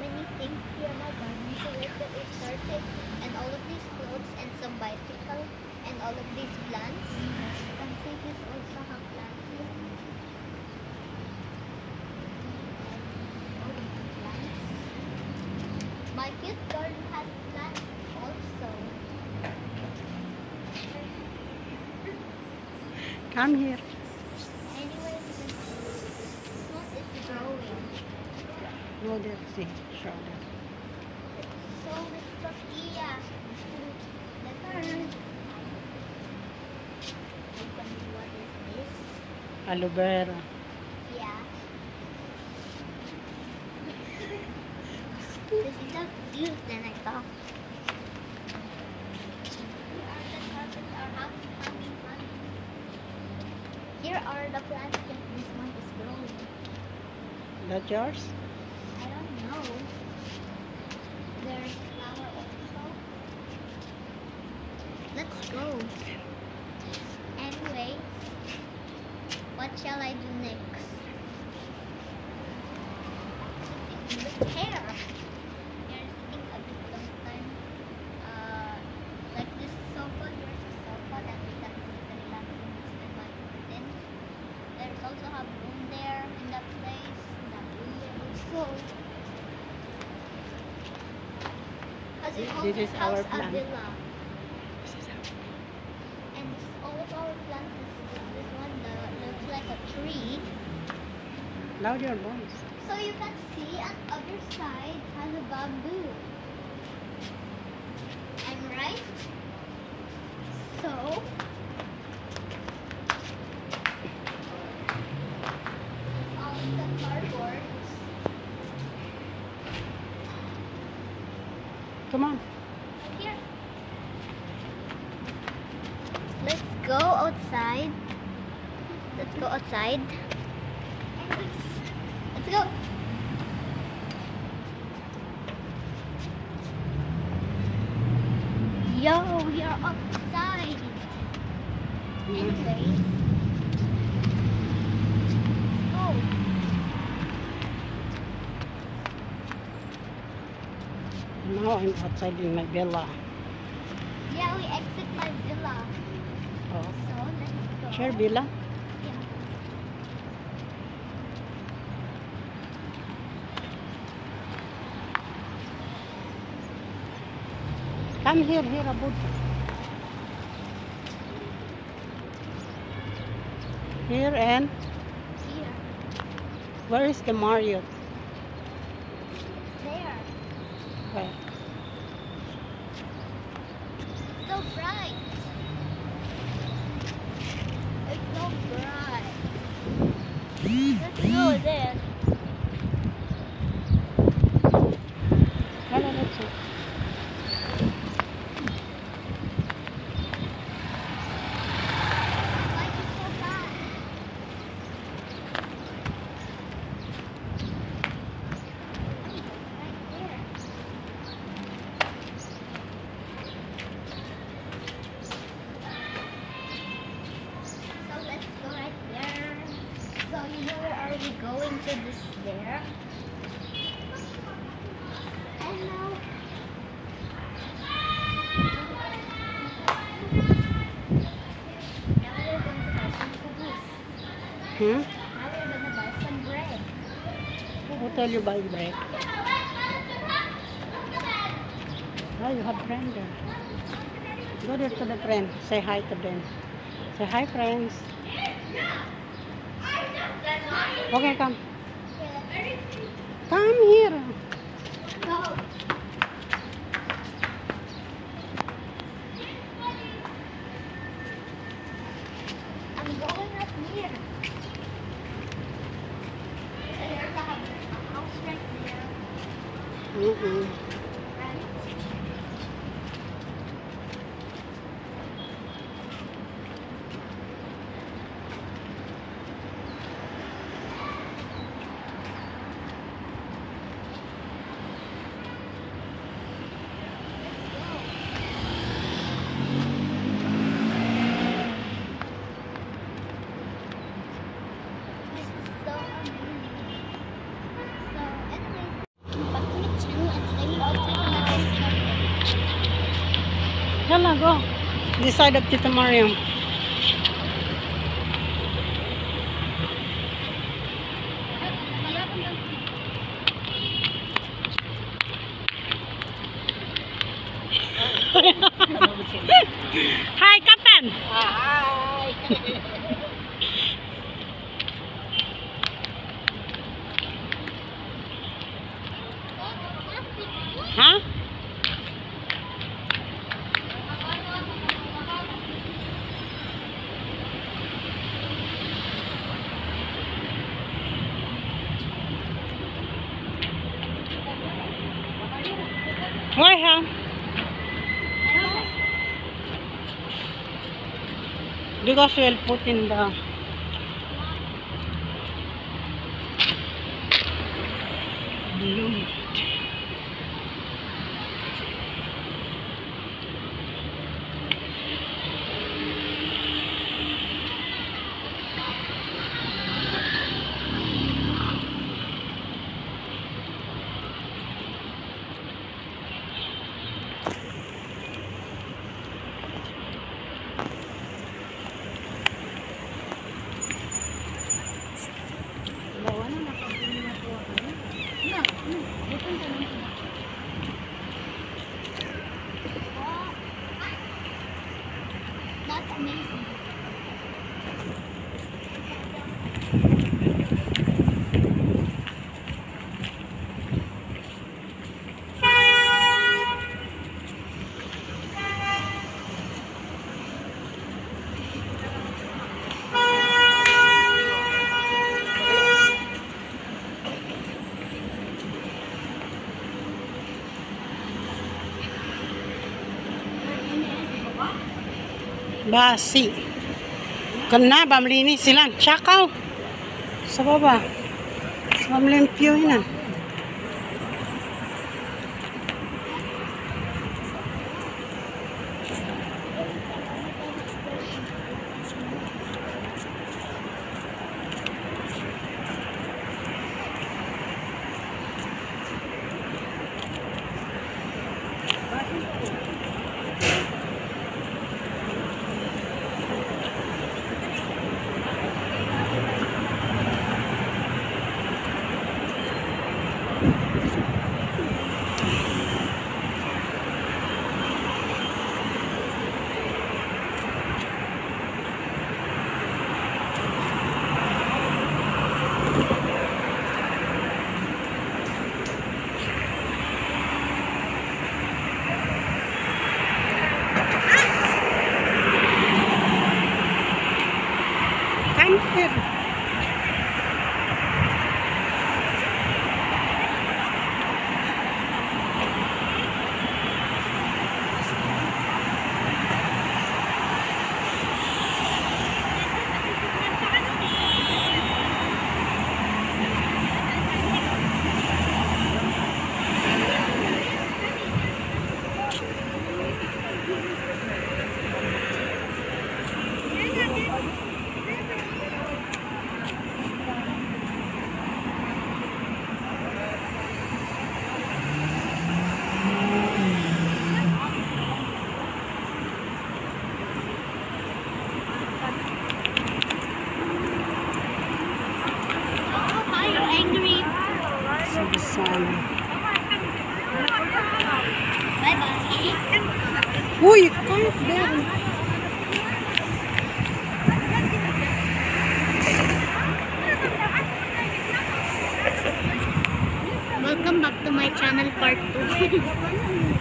many things here our garden. So let's get it started. And all of these clothes and some bicycle and all of these plants. You can see this also have plants here. Plants. My cute garden has plants also. Come here. There, see. Let's turn. Open what is this? Aloe vera. Yeah. this is a cute than I thought. Here are the the plants that this one is growing. That yours? No. There's flower also. Let's go. Because is our calls this is our house a plan. And this, all of our plants, this, this one looks like a tree. Loud your voice. So you can see on other side has a bamboo. I'm right. So outside. Let's go. Yo, we are outside. Anyway. Go. Now I'm outside in my villa. Yeah, we exit my villa. Oh. So let's go. Share villa? Come here, here, Abud. Here and Here. where is the Marriott? There. Where? so bright. It's so bright. Let's go there. Buy some cookies. Hmm? Now we're gonna buy some bread. Who tell you buy bread? Oh, you have friend there. Go there to the friend. Say hi to them. Say hi, friends. Okay, come. Come here. Go. I'm going up here. There's a house right there. Mm-mm. Go. This side of Tita Mariam. Hi, Captain! Ha? Why, ha? Because we'll put in the. That's amazing. Basi. Kana, bamlinis sila. Tsakaw. Sa baba. Sa bamlimpyo yun ah. I'm here. Uy, kahit there. Welcome back to my channel part 2.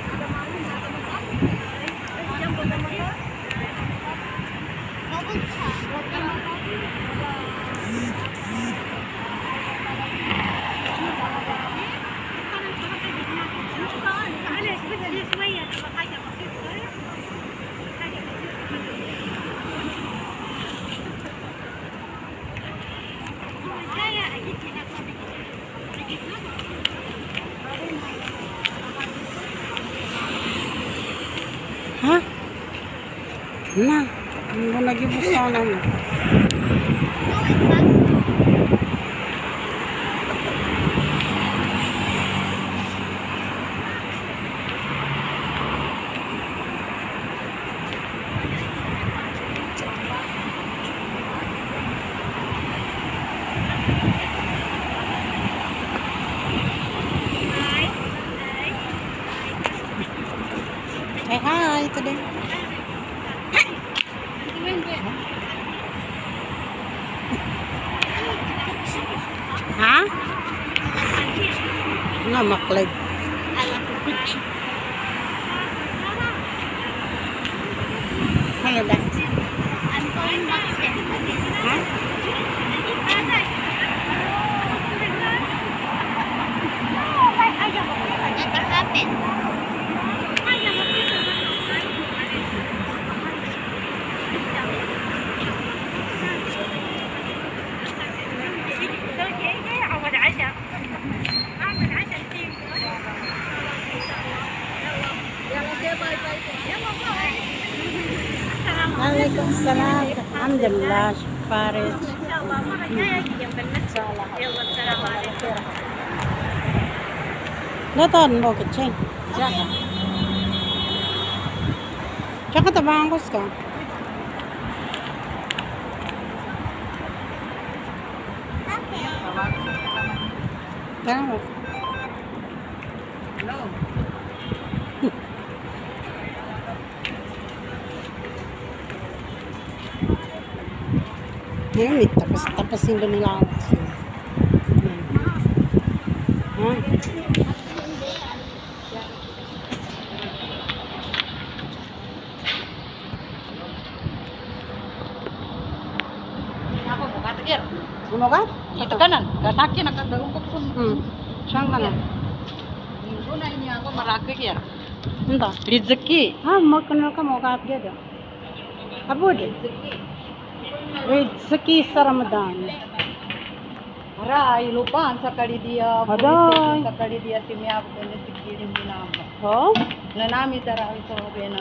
Con? Ha? Nga maklid. Hello guys. Alhamdulillah. Paris. لا طار نوقت شيء جاها شكا تبعان قسكا تمام init. Tapos, tapasin ba nila ako. Ha? Ini aku kanan. Kataki na kadalungkot ko. Hmm. Saan ka na? Hindi na Wait, saki sa Ramadan. Aray, lupahan sa kali dia. Aday. Sa kali dia si Miyab. Kaya si Kirin binaba. Oh? Nanami darawi sa Rubena.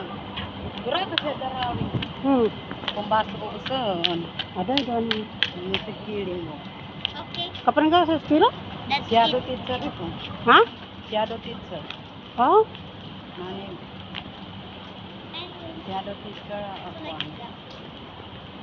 Berapa siya darawi? Hmm. Kung baso ko sa Ada doon. Ini si Kirin mo. Okay, Kapan ka sa eskwela? that's Siyado it. teacher ito. Ha? Siyado teacher. Oh? Mani, siyado teacher ako.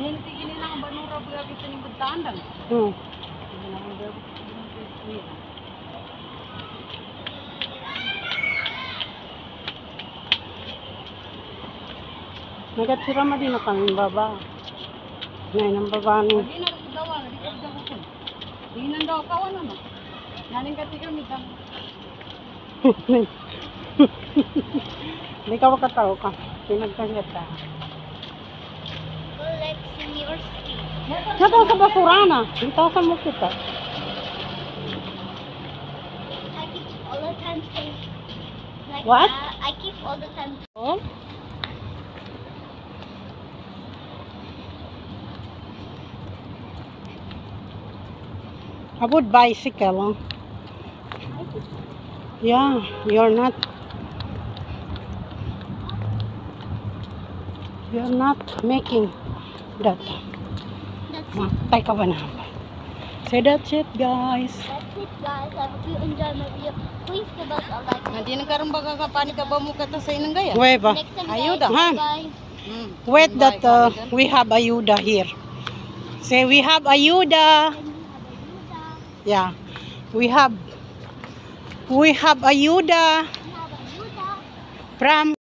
Hindi tigin nila ang banura, buya kita ni Budandang. Hmm. Hindi na mo din kami baba. Ngayon ang baba ni. Hindi na rin daw, hindi ka daw ko. Hindi na daw kawan ano. Naning katiga mi kang Hindi ka makataw ka. Pinagkangat ka. Let's see your Nato sa basura na. Dito sa mo kita. I keep all the time saying like What? that. I keep all the time Oh? About bicycle, huh? Yeah, you're not. You're not making that. Tay ka ba na? Say that's it, guys. That's it guys. I hope you enjoy my video. Please give us a like. Hindi na karon baga ka pani ka ba mo kata sa inang gaya? Weba. Next time Ayuda. Ha? Hmm. Wait that uh, we have ayuda here. Say we have ayuda. Yeah. We have we have ayuda We have ayuda. from